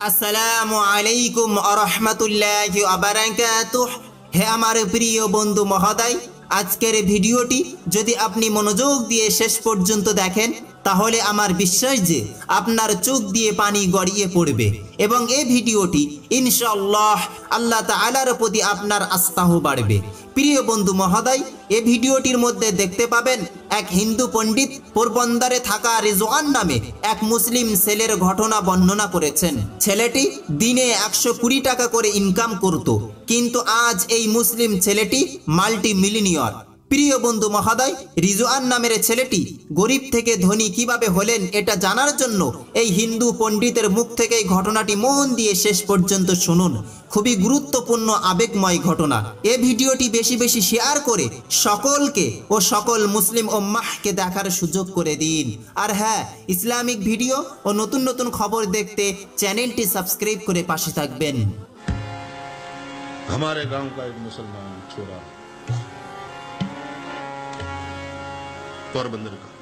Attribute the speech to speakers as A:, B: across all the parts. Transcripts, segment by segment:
A: আসসালামু আলাইকুম আরহামতুল্লাহ আবারাকাতুহ হে আমার প্রিয় বন্ধু মহোদয়, আজকের ভিডিওটি যদি আপনি মনোযোগ দিয়ে শেষ পর্যন্ত দেখেন তাহলে আমার বিশ্বাস যে আপনার চোখ দিয়ে পানি গড়িয়ে পড়বে এবং এই ভিডিওটি ইনশাল্লাহ আল্লাহ তাআলার প্রতি আপনার আস্থাও বাড়বে। প্রিয় বন্ধু মহোদয়, এ ভিডিওটির মধ্যে দেখতে পাবেন এক হিন্দু পণ্ডিত পোরবন্দরে থাকা রিজওয়ান নামে এক মুসলিম ছেলের ঘটনা বর্ণনা করেছেন। ছেলেটি দিনে একশো কুড়ি টাকা করে ইনকাম করত, কিন্তু আজ এই মুসলিম ছেলেটি মাল্টি মিলিনিয়র প্রিয় বন্ধু মহোদয় রিজওয়ান নামের ছেলেটি গরিব থেকে ধনী কিভাবে হলেন এটা জানার জন্য এই হিন্দু পণ্ডিতের মুখ থেকে এই ঘটনাটি মন দিয়ে শেষ পর্যন্ত শুনুন খুবই গুরুত্বপূর্ণ আবেগময় ঘটনা এ ভিডিওটি বেশি বেশি শেয়ার করে সকলকে ও সকল মুসলিম ও মাহকে দেখার সুযোগ করে দিন আর হ্যাঁ ইসলামিক ভিডিও ও নতুন নতুন খবর দেখতে চ্যানেলটি সাবস্ক্রাইব করে পাশে থাকবেন
B: हमारे गांव का एक मुसलमान छोरा पोरबंदर का।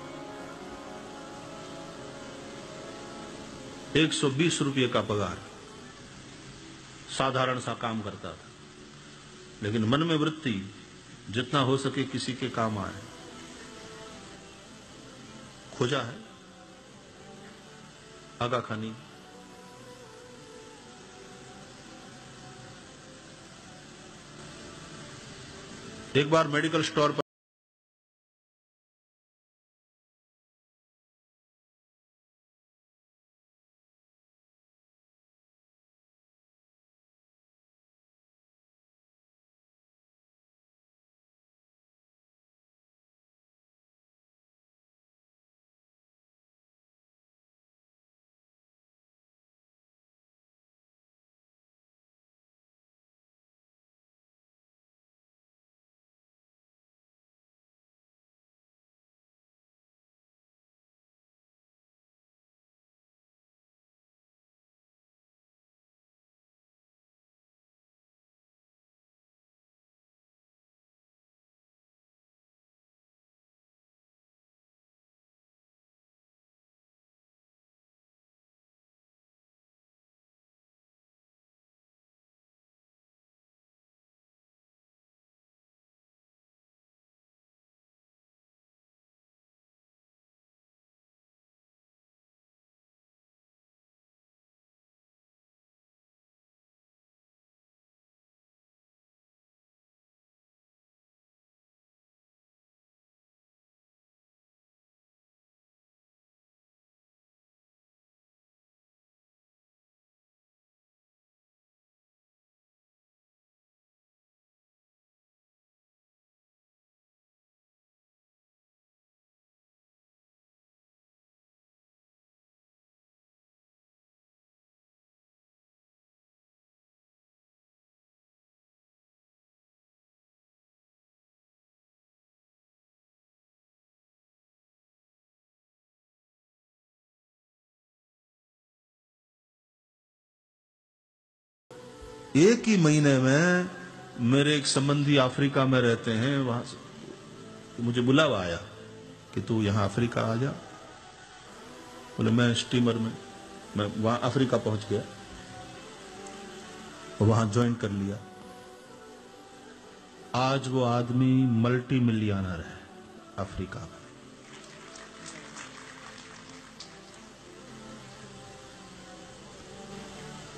B: 120 रुपये का पगार। साधारण सा काम करता था। लेकिन मन में वृत्ति जितना हो सके किसी के काम आए। खोजा है। आगा खानी। एक बार मेडिकल स्टोर पर एक ही महीने में मेरे एक संबंधी अफ्रीका में रहते हैं, वहाँ से। मुझे बुलावा आया कि तू यहाँ अफ्रीका आ जा। बोले, मैं स्टीमर में, मैं वहाँ अफ्रीका पहुँच गया। वहाँ ज्वाइन कर लिया। आज वो आदमी मल्टी मिलियनर है, अफ्रीका में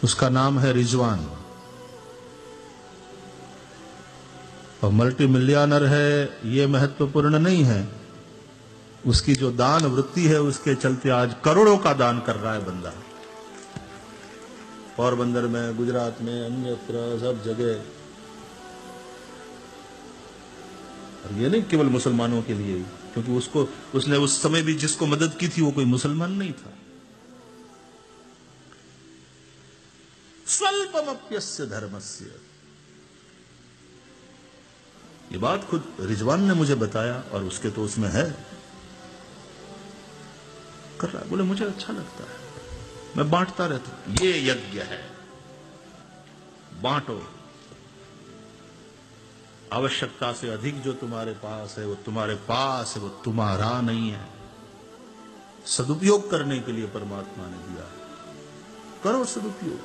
B: उसका नाम है रिजवान। और मल्टी मिलियनर है, ये महत्वपूर्ण नहीं है। उसकी जो दान वृत्ति है, उसके चलते आज करोड़ों का दान कर रहा है बंदा। पोरबंदर में, गुजरात में, अन्यत्र, सब जगह। और ये नहीं केवल मुसलमानों के लिए, क्योंकि उसको, उसने उस समय भी जिसको मदद की थी, वो कोई मुसलमान नहीं था। स्वल्पमप्यस्य धर्मस्य। ये बात खुद रिजवान ने मुझे बताया और उसके तो उसमें है। कर रहा है, बोले, मुझे अच्छा लगता है। मैं बांटता रहता हूँ। ये यज्ञ है। बांटो। आवश्यकता से अधिक जो तुम्हारे पास है, वो तुम्हारे पास है, वो तुम्हारा नहीं है। सदुपयोग करने के लिए परमात्मा ने दिया करो सदुपयोग।